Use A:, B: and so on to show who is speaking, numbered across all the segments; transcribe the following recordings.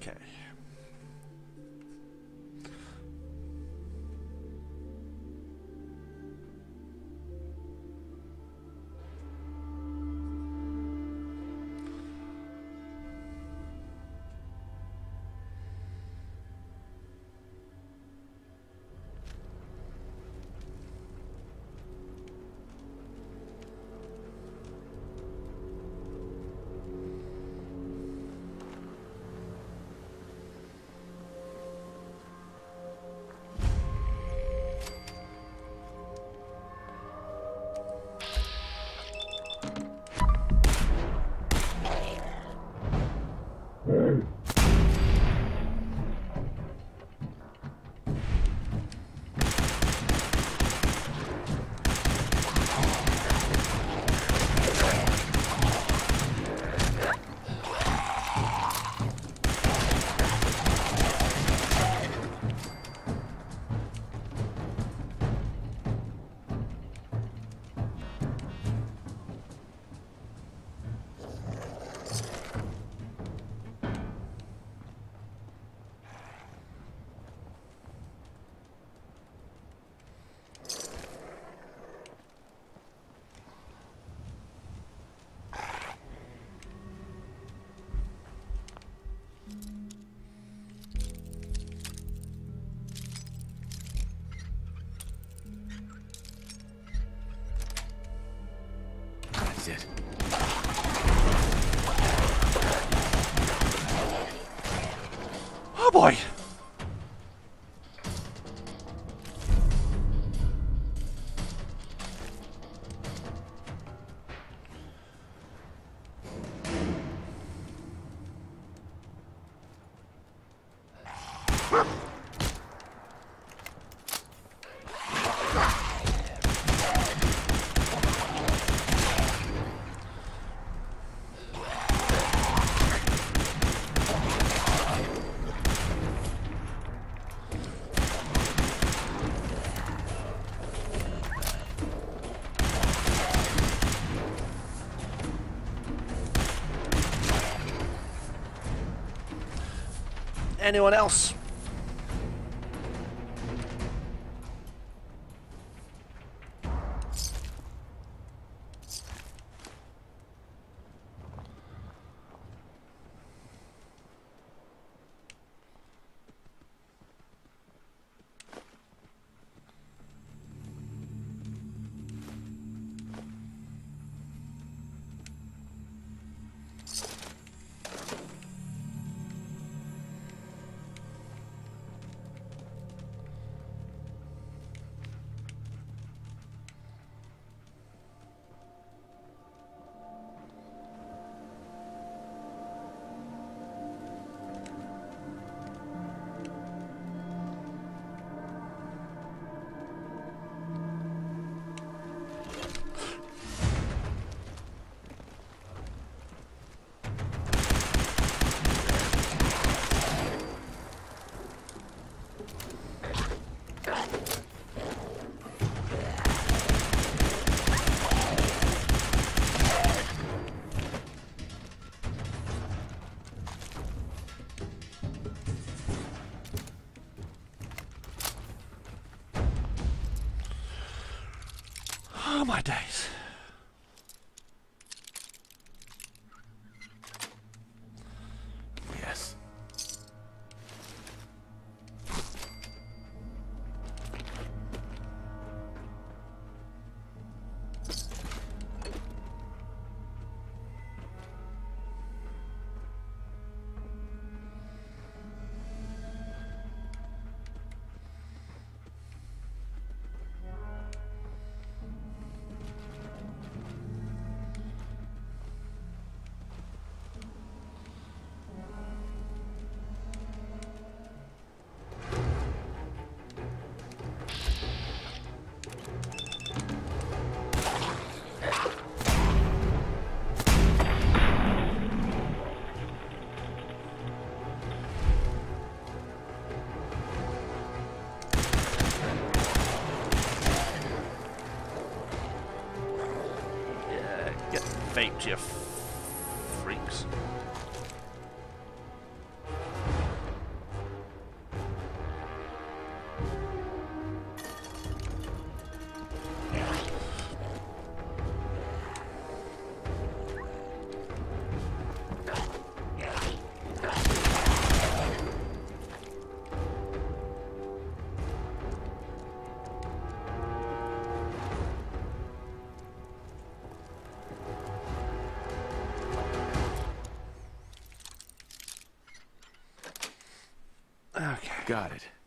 A: Okay.
B: It.
A: Oh boy! Anyone else? My days. You freaks.
B: Got it.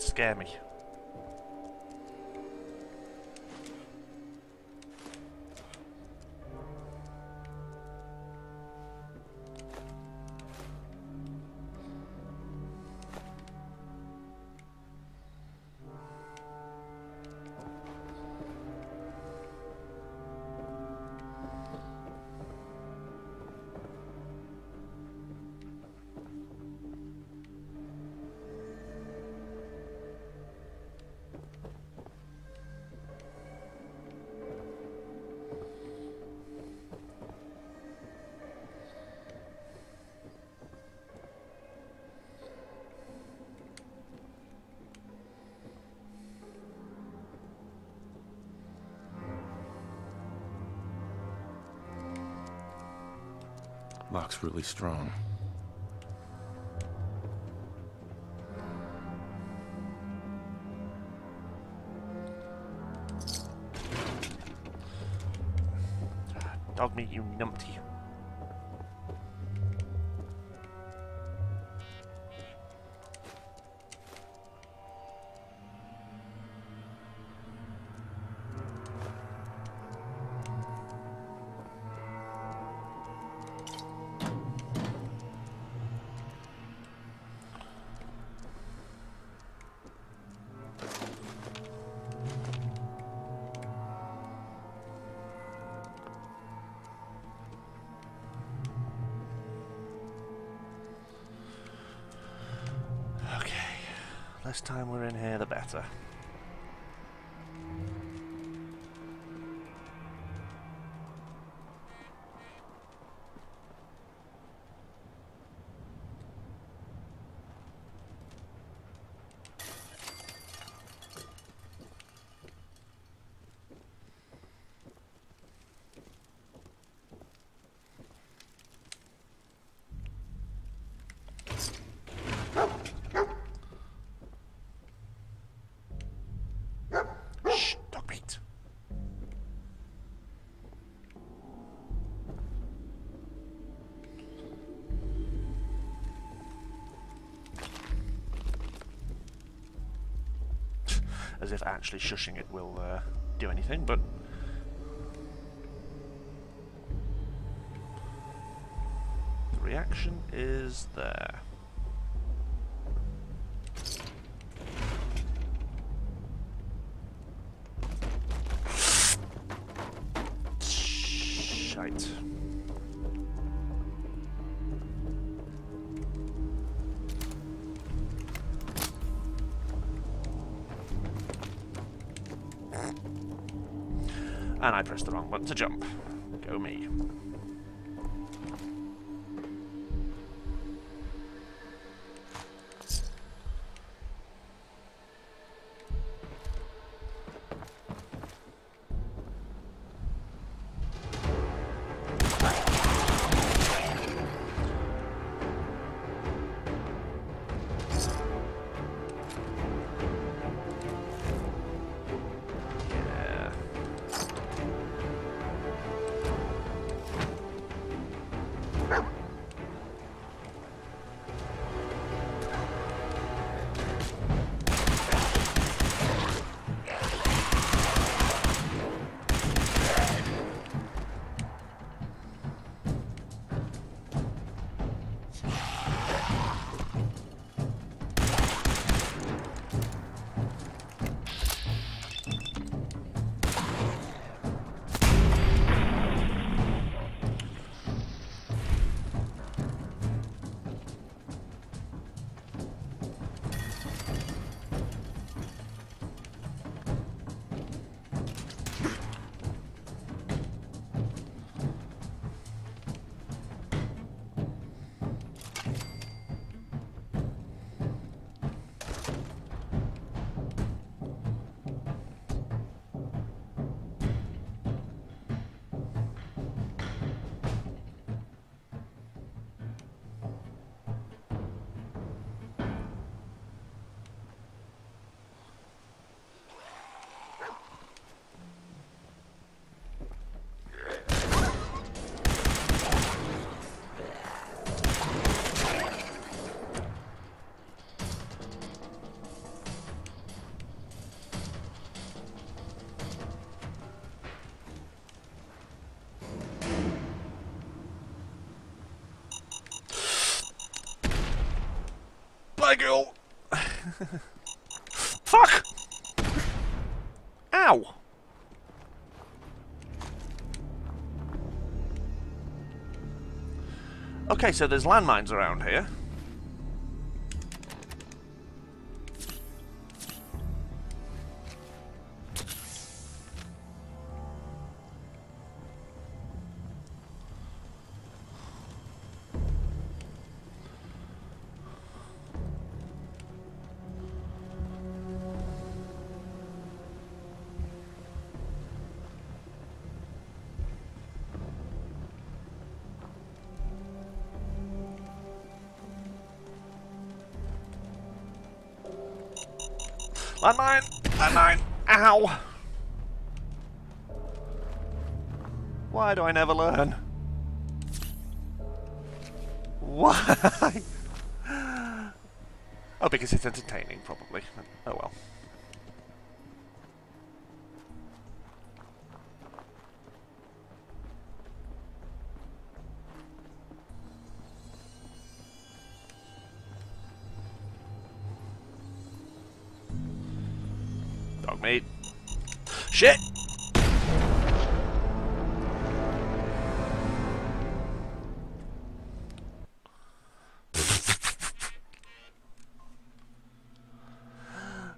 A: Scare me.
B: Lock's really strong.
A: Uh, dog meat, you numpty. Less time we're in here, the better. As if actually shushing it will uh, do anything, but the reaction is there. To jump. My girl! Oh. Fuck! Ow! Okay, so there's landmines around here. Landmine! Landmine! Ow! Why do I never learn? Why? Oh, because it's entertaining, probably. Oh well. Shit!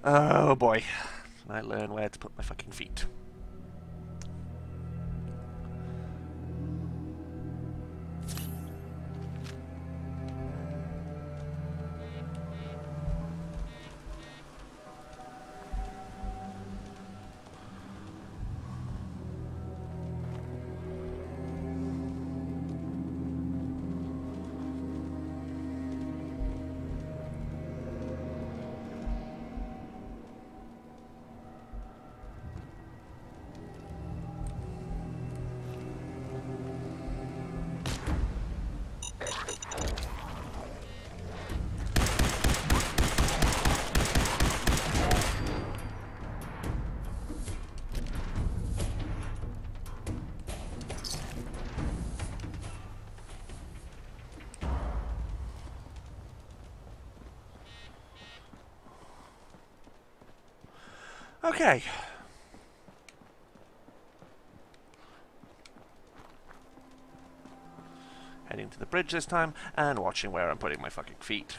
A: Oh boy. I learn where to put my fucking feet. Okay. Heading to the bridge this time, and watching where I'm putting my fucking feet.